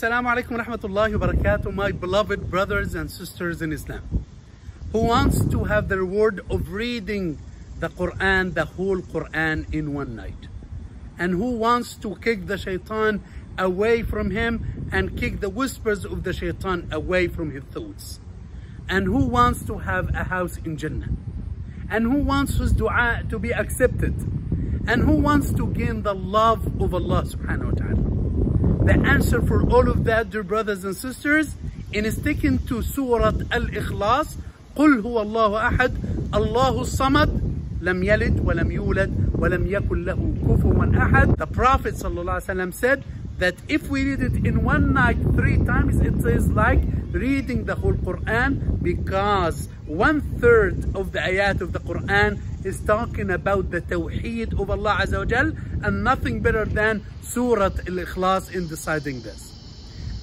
Assalamu alaikum rahmatullahi wa barakatuh, my beloved brothers and sisters in Islam. Who wants to have the reward of reading the Quran, the whole Quran in one night? And who wants to kick the shaitan away from him and kick the whispers of the shaitan away from his thoughts? And who wants to have a house in Jannah? And who wants his dua to be accepted? And who wants to gain the love of Allah subhanahu wa ta'ala? The answer for all of that, dear brothers and sisters, in sticking to Surah Al-Ikhlas, قل هو الله أحد الله الصمد لم يلد ولم يولد ولم يكن له كفوا أحد. The Prophet ﷺ said that if we read it in one night three times, it is like reading the whole Quran because one third of the ayat of the Quran is talking about the Tawheed of Allah Azza wa Jal and nothing better than Surah Al-Ikhlas in deciding this.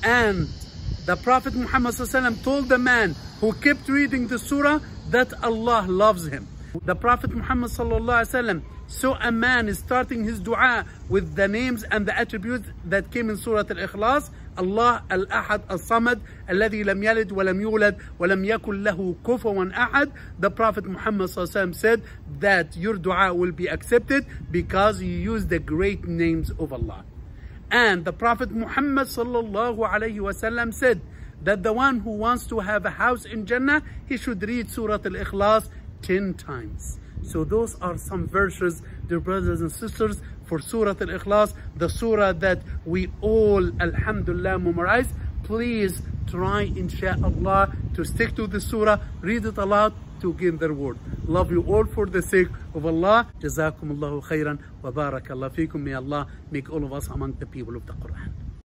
And the Prophet Muhammad told the man who kept reading the surah that Allah loves him. The Prophet Muhammad ﷺ saw a man starting his dua with the names and the attributes that came in Surah Al-Ikhlas. Allah Al-Ahad Al-Samad الذي لم يلد ولم يولد ولم يكن له كفوا أحد The Prophet Muhammad ﷺ said that your dua will be accepted because you use the great names of Allah. And the Prophet Muhammad sallallahu alayhi wasallam said that the one who wants to have a house in Jannah, he should read Surah Al-Ikhlas 10 times. So those are some verses, dear brothers and sisters, for Surah Al-Ikhlas, the surah that we all, alhamdulillah, memorize. Please try, inshallah, to stick to the surah, read it aloud to gain the reward. Love you all for the sake of Allah. Jazakum Allahu khairan wa barakallah fikum. May Allah make all of us among the people of the Quran.